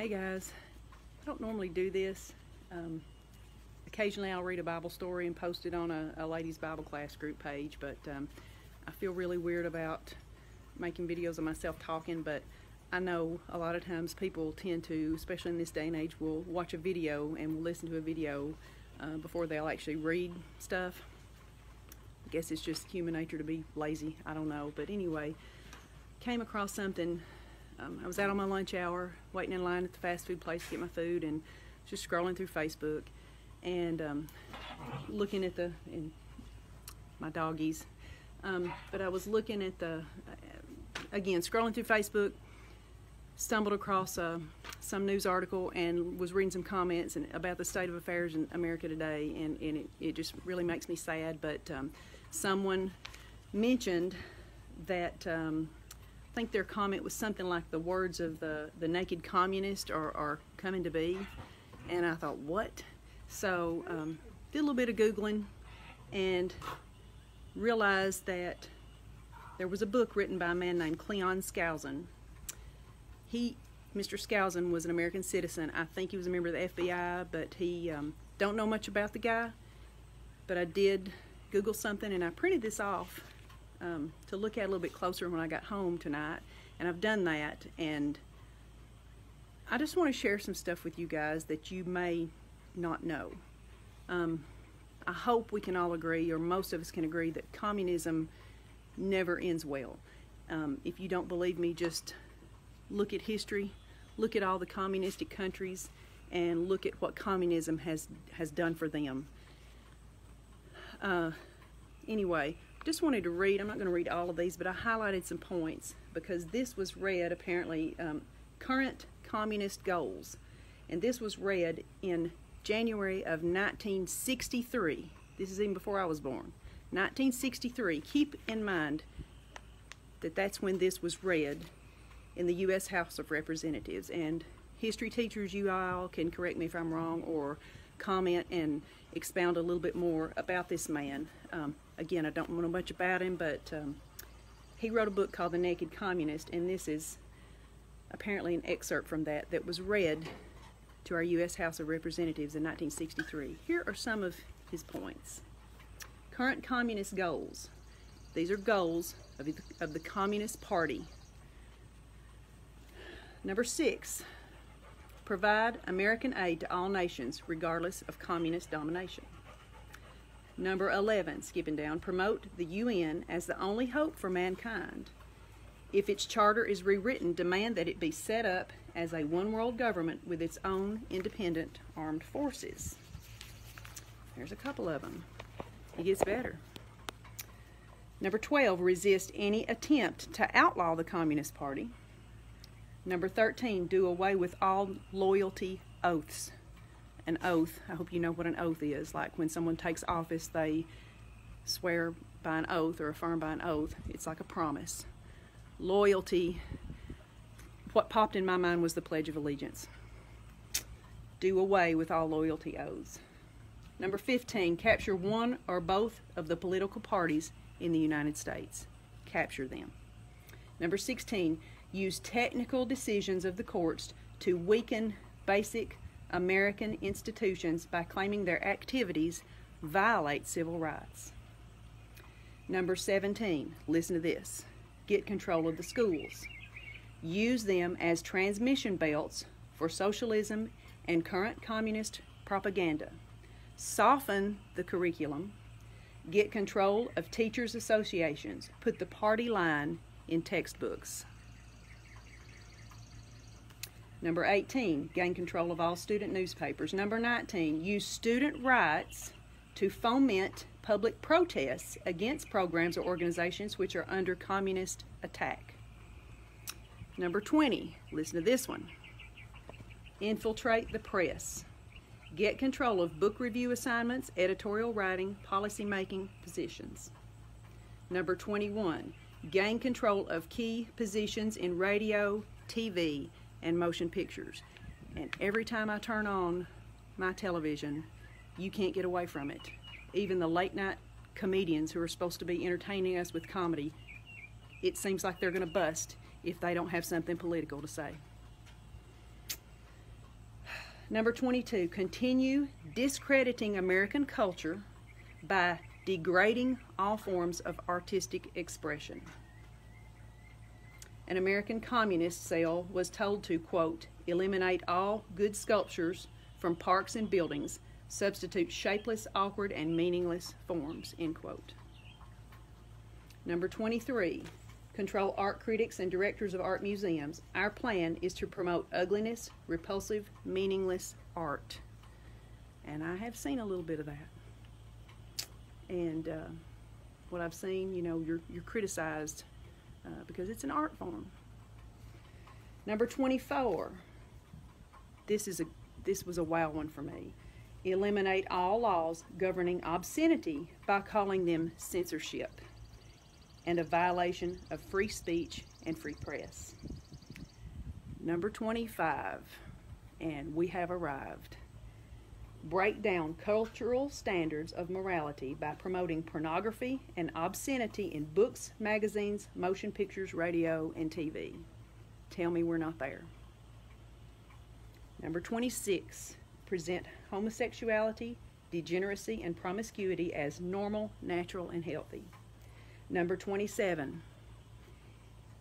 Hey guys, I don't normally do this. Um, occasionally I'll read a Bible story and post it on a, a ladies Bible class group page, but um, I feel really weird about making videos of myself talking, but I know a lot of times people tend to, especially in this day and age, will watch a video and will listen to a video uh, before they'll actually read stuff. I guess it's just human nature to be lazy, I don't know, but anyway, came across something um, I was out on my lunch hour, waiting in line at the fast food place to get my food, and just scrolling through Facebook and um, looking at the my doggies. Um, but I was looking at the uh, again scrolling through Facebook, stumbled across uh, some news article and was reading some comments and about the state of affairs in America today, and, and it, it just really makes me sad. But um, someone mentioned that um, I think their comment was something like the words of the, the naked communist are, are coming to be. And I thought, what? So um, did a little bit of Googling and realized that there was a book written by a man named Cleon Skousen. He, Mr. Skousen was an American citizen. I think he was a member of the FBI, but he um, don't know much about the guy. But I did Google something and I printed this off um, to look at a little bit closer when I got home tonight. And I've done that. And I just want to share some stuff with you guys that you may not know. Um, I hope we can all agree, or most of us can agree, that communism never ends well. Um, if you don't believe me, just look at history, look at all the communistic countries, and look at what communism has has done for them. Uh, anyway, just wanted to read, I'm not going to read all of these, but I highlighted some points because this was read apparently um, current communist goals. And this was read in January of 1963. This is even before I was born. 1963. Keep in mind that that's when this was read in the U.S. House of Representatives. And history teachers, you all can correct me if I'm wrong or comment and expound a little bit more about this man. Um, again, I don't know much about him, but um, he wrote a book called The Naked Communist, and this is apparently an excerpt from that that was read to our U.S. House of Representatives in 1963. Here are some of his points. Current communist goals. These are goals of the, of the Communist Party. Number six, provide American aid to all nations regardless of communist domination. Number 11, skipping down, promote the UN as the only hope for mankind. If its charter is rewritten, demand that it be set up as a one world government with its own independent armed forces. There's a couple of them. It gets better. Number 12, resist any attempt to outlaw the Communist Party. Number 13, do away with all loyalty oaths an oath. I hope you know what an oath is. Like when someone takes office, they swear by an oath or affirm by an oath. It's like a promise. Loyalty. What popped in my mind was the Pledge of Allegiance. Do away with all loyalty oaths. Number 15, capture one or both of the political parties in the United States. Capture them. Number 16, use technical decisions of the courts to weaken basic American institutions by claiming their activities violate civil rights. Number 17, listen to this. Get control of the schools. Use them as transmission belts for socialism and current communist propaganda. Soften the curriculum. Get control of teachers' associations. Put the party line in textbooks. Number 18, gain control of all student newspapers. Number 19, use student rights to foment public protests against programs or organizations which are under communist attack. Number 20, listen to this one. Infiltrate the press. Get control of book review assignments, editorial writing, policy making positions. Number 21, gain control of key positions in radio, TV, and motion pictures. And every time I turn on my television, you can't get away from it. Even the late night comedians who are supposed to be entertaining us with comedy, it seems like they're going to bust if they don't have something political to say. Number 22, continue discrediting American culture by degrading all forms of artistic expression. An American communist cell was told to, quote, eliminate all good sculptures from parks and buildings, substitute shapeless, awkward, and meaningless forms, end quote. Number 23, control art critics and directors of art museums. Our plan is to promote ugliness, repulsive, meaningless art. And I have seen a little bit of that. And uh, what I've seen, you know, you're, you're criticized uh, because it's an art form. Number 24. This is a this was a wow one for me. Eliminate all laws governing obscenity by calling them censorship and a violation of free speech and free press. Number 25, and we have arrived. Break down cultural standards of morality by promoting pornography and obscenity in books, magazines, motion pictures, radio, and TV. Tell me we're not there. Number 26, present homosexuality, degeneracy, and promiscuity as normal, natural, and healthy. Number 27,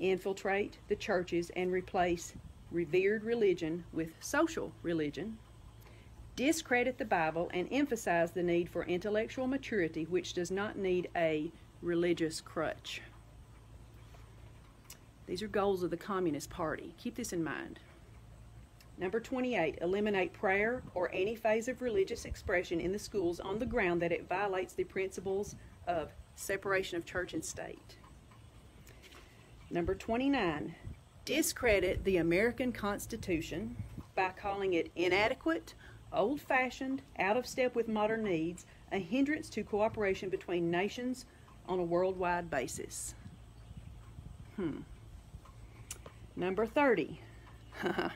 infiltrate the churches and replace revered religion with social religion. Discredit the Bible and emphasize the need for intellectual maturity, which does not need a religious crutch. These are goals of the Communist Party. Keep this in mind. Number 28, eliminate prayer or any phase of religious expression in the schools on the ground that it violates the principles of separation of church and state. Number 29, discredit the American Constitution by calling it inadequate, old fashioned, out of step with modern needs, a hindrance to cooperation between nations on a worldwide basis. Hmm. Number 30.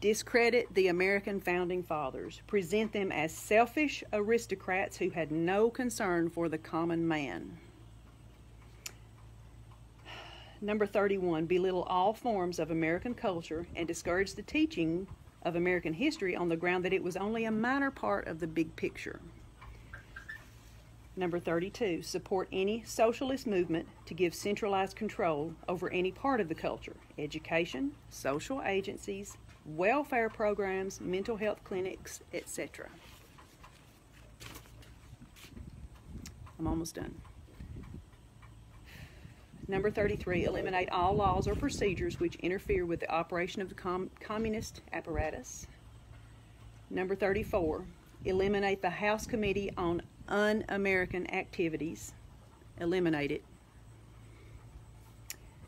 discredit the American founding fathers, present them as selfish aristocrats who had no concern for the common man. Number 31, belittle all forms of American culture and discourage the teaching of American history on the ground that it was only a minor part of the big picture. Number 32, support any socialist movement to give centralized control over any part of the culture, education, social agencies, welfare programs, mental health clinics, etc. I'm almost done. Number 33, eliminate all laws or procedures which interfere with the operation of the com communist apparatus. Number 34, eliminate the House Committee on Un American Activities. Eliminate it.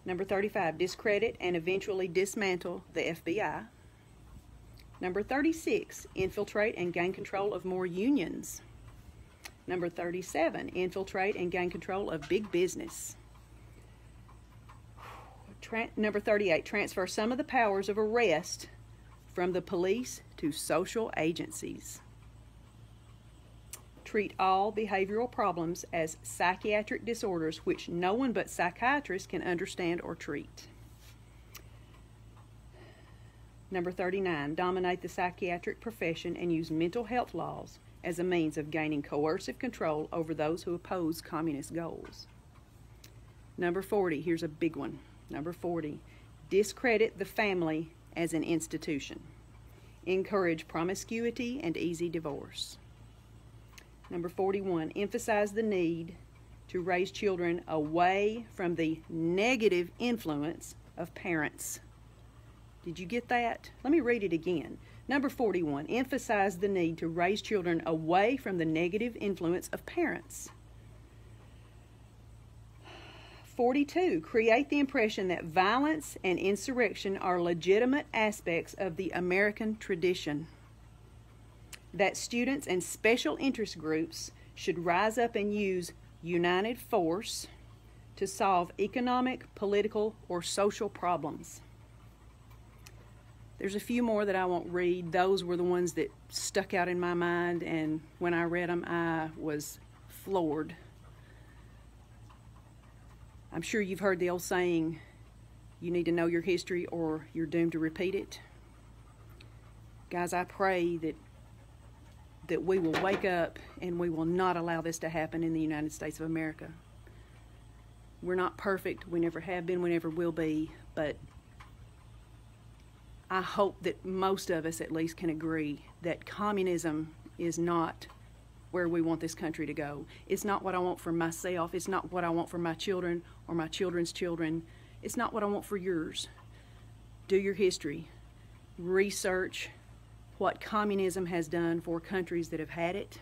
Number 35, discredit and eventually dismantle the FBI. Number 36, infiltrate and gain control of more unions. Number 37, infiltrate and gain control of big business. Number 38, transfer some of the powers of arrest from the police to social agencies. Treat all behavioral problems as psychiatric disorders which no one but psychiatrists can understand or treat. Number 39, dominate the psychiatric profession and use mental health laws as a means of gaining coercive control over those who oppose communist goals. Number 40, here's a big one. Number 40, discredit the family as an institution. Encourage promiscuity and easy divorce. Number 41, emphasize the need to raise children away from the negative influence of parents. Did you get that? Let me read it again. Number 41, emphasize the need to raise children away from the negative influence of parents. 42, create the impression that violence and insurrection are legitimate aspects of the American tradition. That students and special interest groups should rise up and use united force to solve economic, political, or social problems. There's a few more that I won't read. Those were the ones that stuck out in my mind, and when I read them, I was floored. I'm sure you've heard the old saying, you need to know your history or you're doomed to repeat it. Guys, I pray that that we will wake up and we will not allow this to happen in the United States of America. We're not perfect. We never have been, we never will be, but I hope that most of us at least can agree that communism is not where we want this country to go. It's not what I want for myself. It's not what I want for my children or my children's children. It's not what I want for yours. Do your history. Research what communism has done for countries that have had it.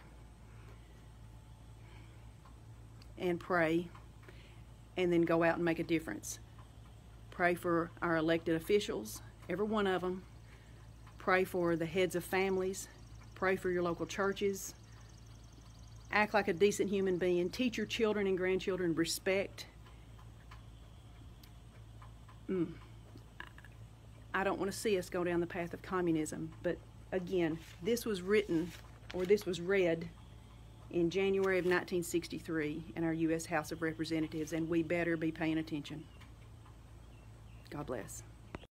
And pray. And then go out and make a difference. Pray for our elected officials, every one of them. Pray for the heads of families. Pray for your local churches act like a decent human being, teach your children and grandchildren respect. Mm. I don't want to see us go down the path of communism, but again, this was written or this was read in January of 1963 in our U.S. House of Representatives, and we better be paying attention. God bless.